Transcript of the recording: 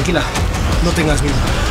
Tranquila, no tengas miedo.